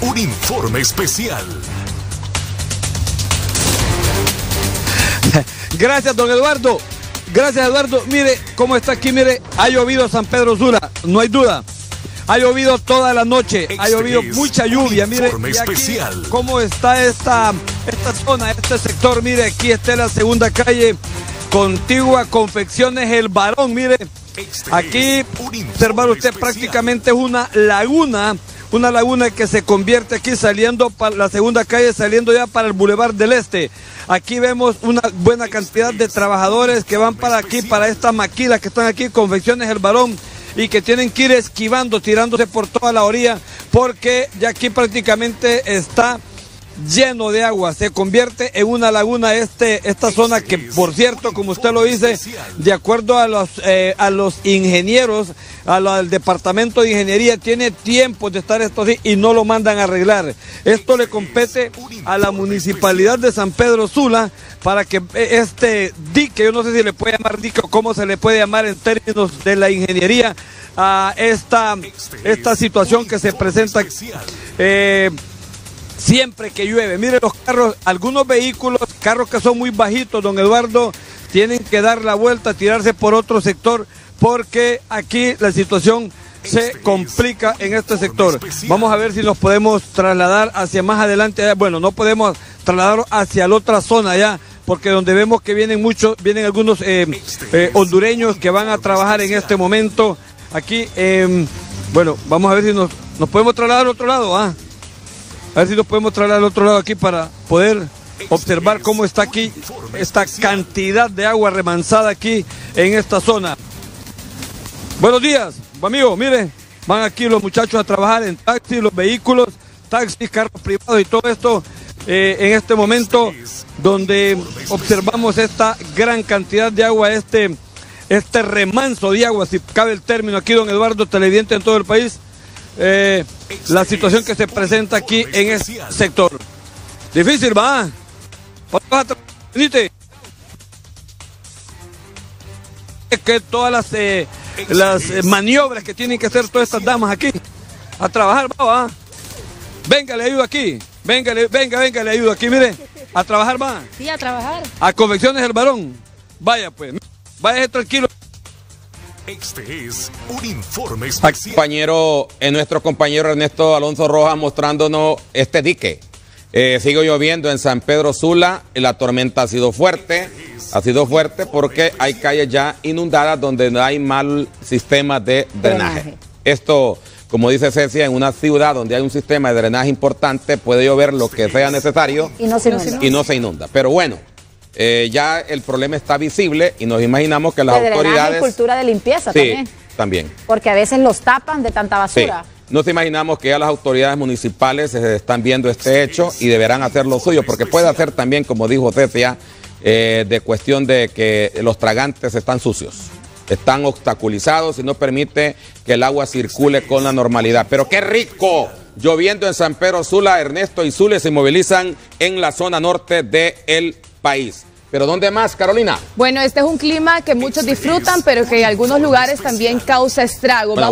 un informe especial. Gracias, don Eduardo. Gracias, Eduardo. Mire cómo está aquí. Mire, ha llovido San Pedro Sula, no hay duda. Ha llovido toda la noche, ha Este llovido mucha lluvia. Mire, informe y aquí especial. cómo está esta, esta zona, este sector. Mire, aquí está la segunda calle contigua Confecciones El Varón. Mire, Este aquí observar usted especial. prácticamente es una laguna. Una laguna que se convierte aquí saliendo para la segunda calle, saliendo ya para el Boulevard del Este. Aquí vemos una buena cantidad de trabajadores que van para aquí, para estas maquilas que están aquí, confecciones el varón, y que tienen que ir esquivando, tirándose por toda la orilla, porque ya aquí prácticamente está lleno de agua, se convierte en una laguna este, esta zona que, por cierto, como usted lo dice, de acuerdo a los, eh, a los ingenieros, al departamento de ingeniería, tiene tiempo de estar esto así y no lo mandan a arreglar. Esto le compete a la municipalidad de San Pedro Sula para que eh, este dique, yo no sé si le puede llamar dique o cómo se le puede llamar en términos de la ingeniería, a esta, esta situación que se presenta. Eh, siempre que llueve. Mire los carros, algunos vehículos, carros que son muy bajitos, don Eduardo, tienen que dar la vuelta, tirarse por otro sector, porque aquí la situación se complica en este sector. Vamos a ver si nos podemos trasladar hacia más adelante. Bueno, no podemos trasladar hacia la otra zona ya, porque donde vemos que vienen muchos, vienen algunos eh, eh, hondureños que van a trabajar en este momento. Aquí, eh, bueno, vamos a ver si nos, nos podemos trasladar al otro lado, ¿ah? A ver si nos podemos traer al otro lado aquí para poder observar cómo está aquí esta cantidad de agua remansada aquí en esta zona. Buenos días, amigo, mire, van aquí los muchachos a trabajar en taxis, los vehículos, taxis, carros privados y todo esto eh, en este momento donde observamos esta gran cantidad de agua, este, este remanso de agua, si cabe el término aquí, don Eduardo, televidente en todo el país eh, la situación que se presenta aquí en este sector. Difícil, va. ¿Cuándo vas a tra- venite? Que todas las, eh, las eh, maniobras que tienen que hacer todas estas damas aquí a trabajar, va, va. Venga, le ayudo aquí. Venga, le- venga, venga, le ayudo aquí, mire. A trabajar, va. Sí, a trabajar. A confecciones el varón. Vaya, pues. Vaya tranquilo. Este es un informe especial. compañero, eh, nuestro compañero Ernesto Alonso Rojas mostrándonos este dique. Eh, sigue lloviendo en San Pedro Sula, la tormenta ha sido fuerte, ha sido fuerte porque hay calles ya inundadas donde no hay mal sistema de drenaje. Drenaje. Esto, como dice Cecia, en una ciudad donde hay un sistema de drenaje importante puede llover lo que sea necesario Y no se inunda. y no se inunda. Pero bueno, eh, ya el problema está visible y nos imaginamos que las de drenaje y autoridades... cultura de limpieza Sí, también. también. Porque a veces los tapan de tanta Sí. basura. Nos imaginamos que ya las autoridades municipales eh, están viendo este hecho y deberán hacer lo suyo, porque puede hacer también, como dijo Cecia, eh, de cuestión de que los tragantes están sucios, están obstaculizados y no permite que el agua circule con la normalidad. Pero qué rico, lloviendo en San Pedro Sula, Ernesto y Zule se movilizan en la zona norte del país. Pero ¿dónde más, Carolina? Bueno, este es un clima que muchos disfrutan, pero que en algunos lugares también causa estrago. Vamos